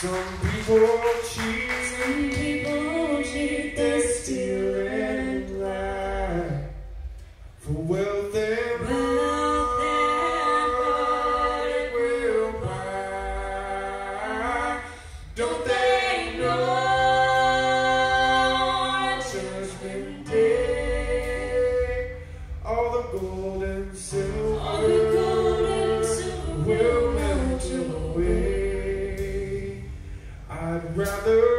Some people cheat. Some people cheat, they steal and lie for wealth and Wealth and pride will buy. Don't they know Judgment Day all the gold and silver All the gold and silver will rather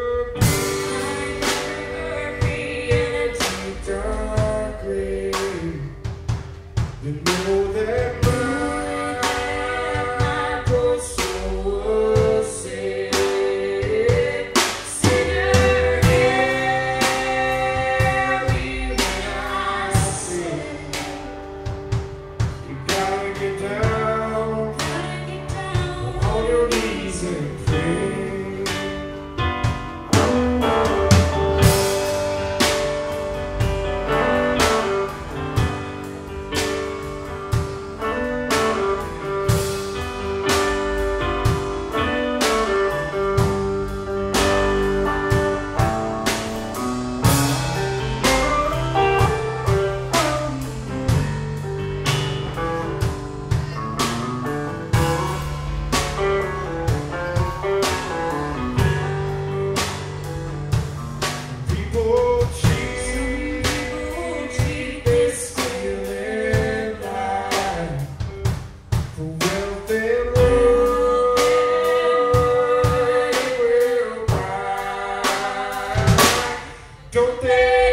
Don't they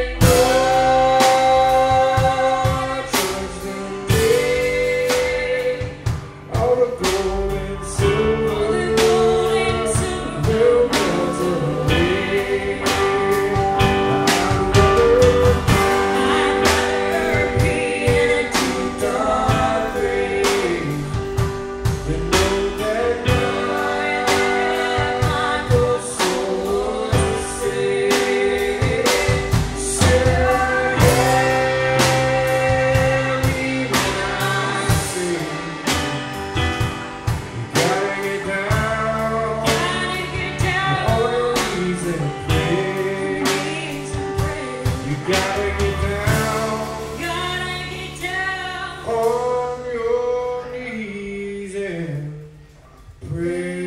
pray.